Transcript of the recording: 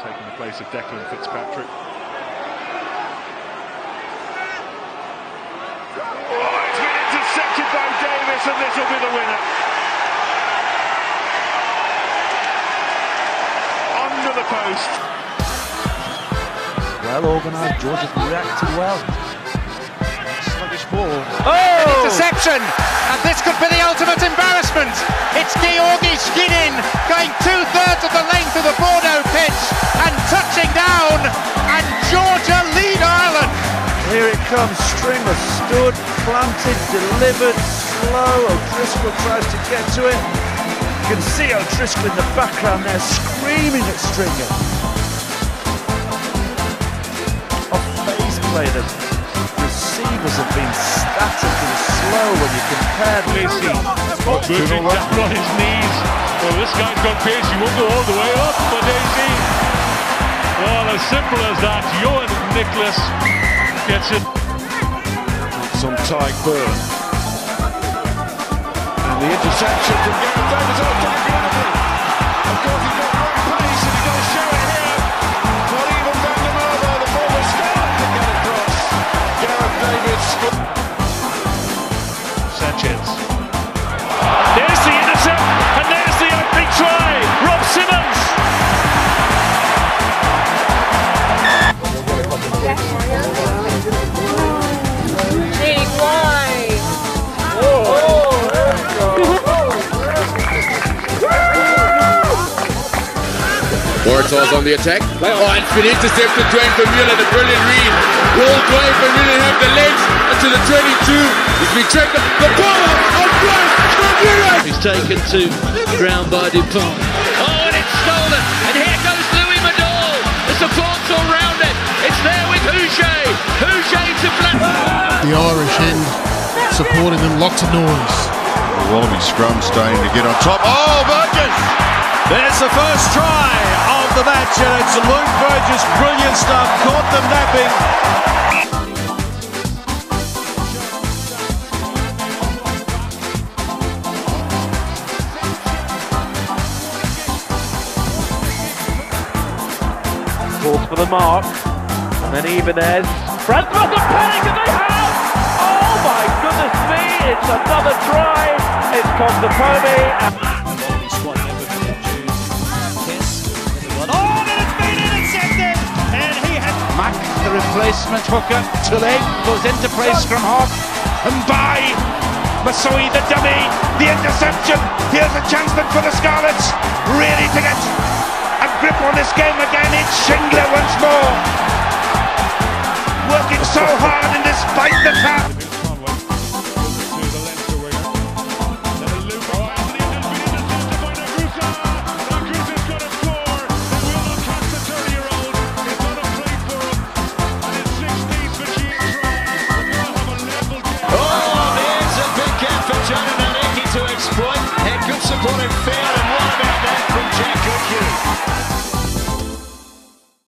taking the place of Declan Fitzpatrick. Oh, it's been intercepted by Davis, and this will be the winner. Under the post. Well organised, Georgia's reacted well. Sluggish ball. Oh! Interception! And this could be the ultimate embarrassment. It's Georgi Shkinin going two-thirds of the length of the Bordeaux pitch comes, Stringer stood, planted, delivered, slow. O'Driscoll tries to get to it. You can see O'Driscoll in the background there screaming at Stringer. Off phase play, the receivers have been static and slow when you compare Lacey. Pushing down on his knees. Well, this guy's got pace. He won't go all the way up, but Daisy. Well, as simple as that. Johan Nicholas gets it. It's on Tyke Burn. And the interception from Gareth Davies. Oh, Bortals on the attack. Oh, and it's been intercepted. Duane Vermeulen, a brilliant read. Will Duane Vermeulen have the legs to the 22? He's been checked. The ball of Duane Vermeulen. He's taken to ground by Dupont. Oh, and it's stolen. And here goes Louis Madol. The support's all round it. It's there with Houche. Houche to black. The Irish end supporting them, lots of noise. Wallaby scrum staying to get on top. Oh, Burgess! There's the first try oh, of the match, and it's Luke Burgess. Brilliant stuff. Caught them napping. Calls for the mark. And then Ibanez. Francois the panic and they have! Oh my goodness me! It's another try. It's Contepomi. Oh, the replacement hooker. Tulane goes into play scrum half. And by Masoi, the dummy. The interception. Here's a chance for the Scarlets. Really to get a grip on this game again. It's Shingler once more. Working so hard